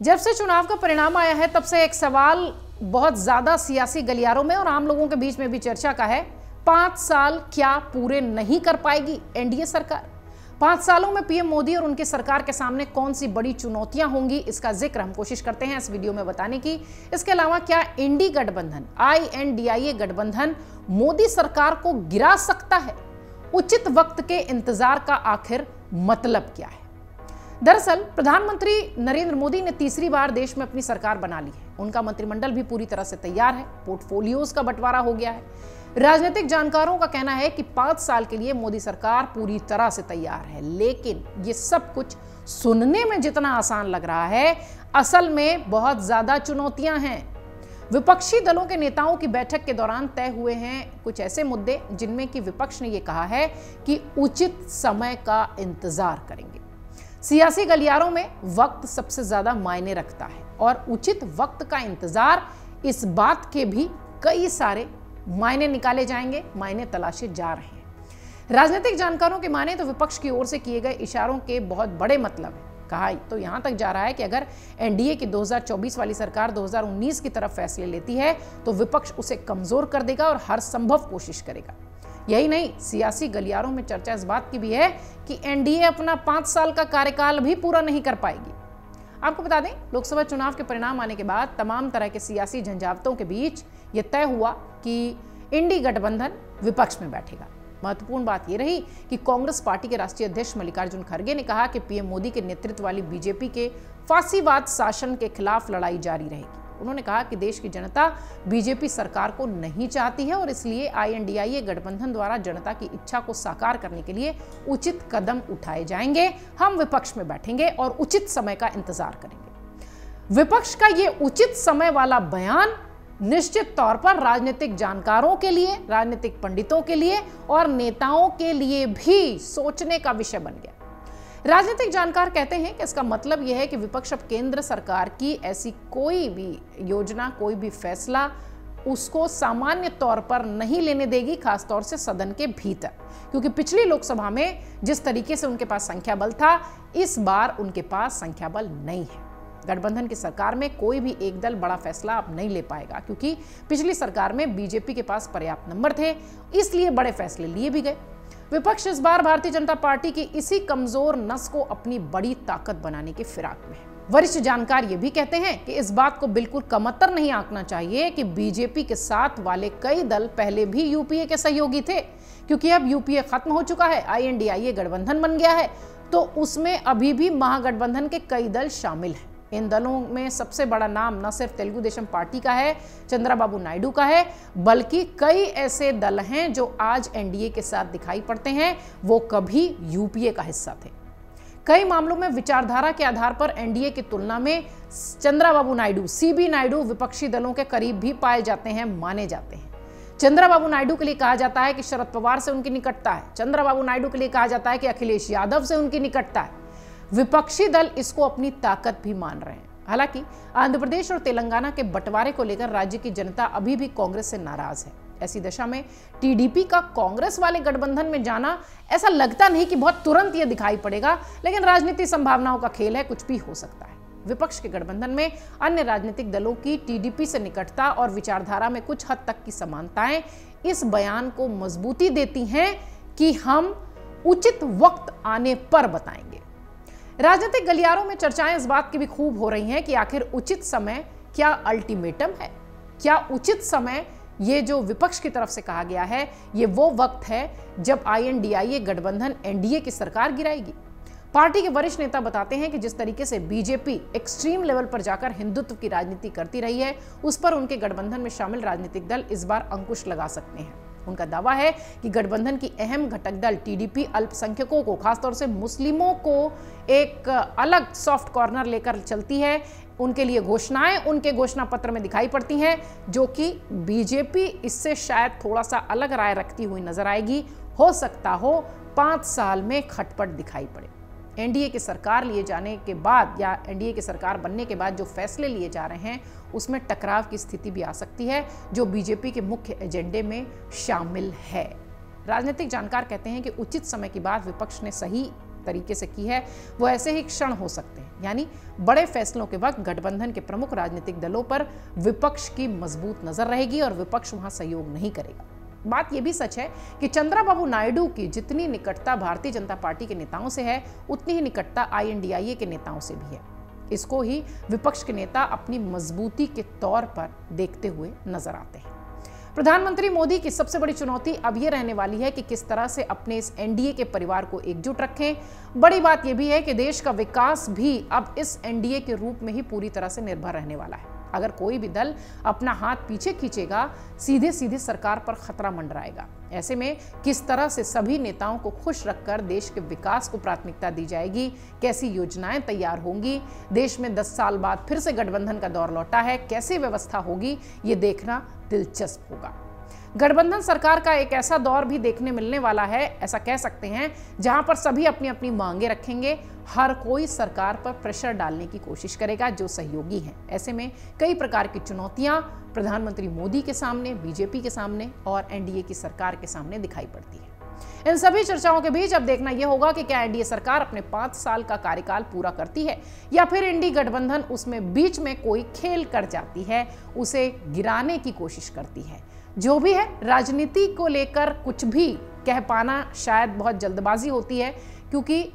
जब से चुनाव का परिणाम आया है, तब से एक सवाल बहुत ज़्यादा सियासी गलियारों में और आम लोगों के बीच में भी चर्चा का है। पाँच साल क्या पूरे नहीं कर पाएगी एनडीए सरकार? पाँच सालों में पीएम मोदी और उनकी सरकार के सामने कौन सी बड़ी चुनौतियाँ होंगी, इसका ज़िक्र हम कोशिश करते हैं इस वीडियो में बताने की। इसके अलावा क्या इंडी गठबंधन, आई एन डी आई ए गठबंधन मोदी सरकार को गिरा सकता है? उचित वक्त के इंतज़ार का आखिर मतलब क्या है? दरअसल, प्रधानमंत्री नरेंद्र मोदी ने तीसरी बार देश में अपनी सरकार बना ली है। उनका मंत्रिमंडल भी पूरी तरह से तैयार है। पोर्टफोलियोज का बंटवारा हो गया है। राजनीतिक जानकारों का कहना है कि पाँच साल के लिए मोदी सरकार पूरी तरह से तैयार है। लेकिन ये सब कुछ सुनने में जितना आसान लग रहा है, असल में बहुत ज़्यादा चुनौतियाँ हैं। विपक्षी दलों के नेताओं की बैठक के दौरान तय हुए हैं कुछ ऐसे मुद्दे जिनमें कि विपक्ष ने यह कहा है कि उचित समय का इंतज़ार करेंगे। सियासी गलियारों में वक्त सबसे ज़्यादा मायने रखता है और उचित वक्त का इंतज़ार इस बात के भी कई सारे मायने निकाले जाएँगे, मायने तलाशे जा रहे हैं। राजनीतिक जानकारों के माने तो विपक्ष की ओर से किए गए इशारों के बहुत बड़े मतलब है। कहा तो यहाँ तक जा रहा है कि अगर एनडीए की 2024 वाली सरकार 2019 की तरफ़ फैसले लेती है तो विपक्ष उसे कमज़ोर कर देगा और हर संभव कोशिश करेगा। यही नहीं, सियासी गलियारों में चर्चा इस बात की भी है कि एनडीए अपना पाँच साल का कार्यकाल भी पूरा नहीं कर पाएगी। आपको बता दें, लोकसभा चुनाव के परिणाम आने के बाद तमाम तरह के सियासी झंझावतों के बीच यह तय हुआ कि इंडी गठबंधन विपक्ष में बैठेगा। महत्वपूर्ण बात यह रही कि कांग्रेस पार्टी के राष्ट्रीय अध्यक्ष मल्लिकार्जुन खड़गे ने कहा कि पीएम मोदी के नेतृत्व वाली बीजेपी के फांसीवाद शासन के खिलाफ लड़ाई जारी रहेगी। उन्होंने कहा कि देश की जनता बीजेपी सरकार को नहीं चाहती है और इसलिए आईएनडीआईए गठबंधन द्वारा जनता की इच्छा को साकार करने के लिए उचित कदम उठाए जाएँगे। हम विपक्ष में बैठेंगे और उचित समय का इंतज़ार करेंगे। विपक्ष का ये उचित समय वाला बयान निश्चित तौर पर राजनीतिक जानकारों के लिए, राजनीतिक पंडितों के लिए और नेताओं के लिए भी सोचने का विषय बन गया। राजनीतिक जानकार कहते हैं कि इसका मतलब यह है कि विपक्ष अब केंद्र सरकार की ऐसी कोई भी योजना, कोई भी फैसला उसको सामान्य तौर पर नहीं लेने देगी, खासतौर से सदन के भीतर। क्योंकि पिछली लोकसभा में जिस तरीके से उनके पास संख्या बल था, इस बार उनके पास संख्या बल नहीं है। गठबंधन की सरकार में कोई भी एक दल बड़ा फैसला अब नहीं ले पाएगा, क्योंकि पिछली सरकार में बीजेपी के पास पर्याप्त नंबर थे, इसलिए बड़े फैसले लिए भी गए। विपक्ष इस बार भारतीय जनता पार्टी की इसी कमज़ोर नस को अपनी बड़ी ताकत बनाने के फिराक में है। वरिष्ठ जानकार ये भी कहते हैं कि इस बात को बिल्कुल कमतर नहीं आंकना चाहिए कि बीजेपी के साथ वाले कई दल पहले भी यूपीए के सहयोगी थे, क्योंकि अब यूपीए खत्म हो चुका है, आईएनडीआईए गठबंधन बन गया है तो उसमें अभी भी महागठबंधन के कई दल शामिल हैं। इन दलों में सबसे बड़ा नाम न सिर्फ़ तेलुगु देशम पार्टी का है, चंद्राबाबू नायडू का है, बल्कि कई ऐसे दल हैं जो आज एनडीए के साथ दिखाई पड़ते हैं। वो कभी यूपीए का हिस्सा थे। कई मामलों में विचारधारा के आधार पर एनडीए की तुलना में चंद्राबाबू नायडू, सीबी नायडू विपक्षी दलों के करीब भी पाए जाते हैं, माने जाते हैं। चंद्रबाबू नायडू के लिए कहा जाता है कि शरद पवार से उनकी निकटता है। चंद्रबाबू नायडू के लिए कहा जाता है कि अखिलेश यादव से उनकी निकटता है। विपक्षी दल इसको अपनी ताकत भी मान रहे हैं। हालाँकि, आंध्र प्रदेश और तेलंगाना के बंटवारे को लेकर राज्य की जनता अभी भी कांग्रेस से नाराज़ है। ऐसी दशा में टीडीपी का कांग्रेस वाले गठबंधन में जाना ऐसा लगता नहीं कि बहुत तुरंत यह दिखाई पड़ेगा, लेकिन राजनीति संभावनाओं का खेल है, कुछ भी हो सकता है। विपक्ष के गठबंधन में अन्य राजनीतिक दलों की टीडीपी से निकटता और विचारधारा में कुछ हद तक की समानताएँ इस बयान को मजबूती देती हैं कि हम उचित वक्त आने पर बताएँगे। राजनीतिक गलियारों में चर्चाएँ इस बात की भी खूब हो रही हैं कि आखिर उचित समय क्या अल्टीमेटम है? क्या उचित समय ये जो विपक्ष की तरफ़ से कहा गया है, ये वो वक्त है जब आईएनडीआईए गठबंधन एनडीए की सरकार गिराएगी। पार्टी के वरिष्ठ नेता बताते हैं कि जिस तरीके से बीजेपी एक्सट्रीम लेवल पर जाकर हिंदुत्व की राजनीति करती रही है, उस पर उनके गठबंधन में शामिल राजनीतिक दल इस बार अंकुश लगा सकते हैं। उनका दावा है कि गठबंधन की अहम घटक दल टीडीपी अल्पसंख्यकों को, खासतौर से मुस्लिमों को, एक अलग सॉफ्ट कॉर्नर लेकर चलती है। उनके लिए घोषणाएँ उनके घोषणा पत्र में दिखाई पड़ती हैं, जो कि बीजेपी इससे शायद थोड़ा सा अलग राय रखती हुई नज़र आएगी। हो सकता हो, पाँच साल में खटपट दिखाई पड़े। एनडीए की सरकार लिए जाने के बाद या एनडीए की सरकार बनने के बाद जो फैसले लिए जा रहे हैं, उसमें टकराव की स्थिति भी आ सकती है, जो बीजेपी के मुख्य एजेंडे में शामिल है। राजनीतिक जानकार कहते हैं कि उचित समय की बात विपक्ष ने सही तरीके से की है, वो ऐसे ही क्षण हो सकते हैं। यानी बड़े फैसलों के वक्त गठबंधन के प्रमुख राजनीतिक दलों पर विपक्ष की मज़बूत नज़र रहेगी और विपक्ष वहाँ सहयोग नहीं करेगा। बात यह भी सच है कि चंद्रबाबू नायडू की जितनी निकटता भारतीय जनता पार्टी के नेताओं से है, उतनी ही निकटता आईएनडीआईए के नेताओं से भी है। इसको ही विपक्ष के नेता अपनी मजबूती के तौर पर देखते हुए नज़र आते हैं। प्रधानमंत्री मोदी की सबसे बड़ी चुनौती अब यह रहने वाली है कि किस तरह से अपने इस एनडीए के परिवार को एकजुट रखें। बड़ी बात यह भी है कि देश का विकास भी अब इस एनडीए के रूप में ही पूरी तरह से निर्भर रहने वाला है। अगर कोई भी दल अपना हाथ पीछे खींचेगा सीधे सीधे सरकार पर खतरा मंडराएगा। ऐसे में किस तरह से सभी नेताओं को खुश रखकर देश के विकास को प्राथमिकता दी जाएगी, कैसी योजनाएँ तैयार होंगी, देश में 10 साल बाद फिर से गठबंधन का दौर लौटा है, कैसे व्यवस्था होगी, ये देखना दिलचस्प होगा। गठबंधन सरकार का एक ऐसा दौर भी देखने मिलने वाला है, ऐसा कह सकते हैं, जहाँ पर सभी अपनी अपनी मांगे रखेंगे। हर कोई सरकार पर प्रेशर डालने की कोशिश करेगा, जो सहयोगी हैं। ऐसे में कई प्रकार की चुनौतियाँ प्रधानमंत्री मोदी के सामने, बीजेपी के सामने और एनडीए की सरकार के सामने दिखाई पड़ती है। इन सभी चर्चाओं के बीच अब देखना यह होगा कि क्या एनडीए सरकार अपने पाँच साल का कार्यकाल पूरा करती है या फिर इंडी गठबंधन उसमें बीच में कोई खेल कर जाती है, उसे गिराने की कोशिश करती है। जो भी है, राजनीति को लेकर कुछ भी कह पाना शायद बहुत जल्दबाजी होती है, क्योंकि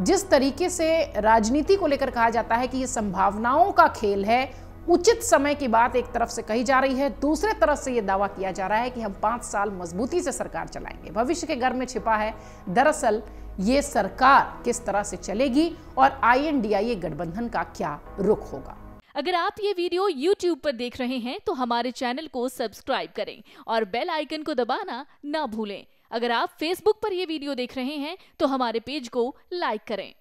जिस तरीके से राजनीति को लेकर कहा जाता है कि ये संभावनाओं का खेल है उचित समय की बात एक तरफ़ से कही जा रही है, दूसरे तरफ़ से यह दावा किया जा रहा है कि हम पाँच साल मजबूती से सरकार चलाएँगे। भविष्य के घर में छिपा है। दरअसल ये सरकार किस तरह से चलेगी और आईएनडीआईए गठबंधन का क्या रुख होगा? अगर आप ये वीडियो YouTube पर देख रहे हैं तो हमारे चैनल को सब्सक्राइब करें और बेल आइकन को दबाना ना भूलें। अगर आप Facebook पर यह वीडियो देख रहे हैं तो हमारे पेज को लाइक करें।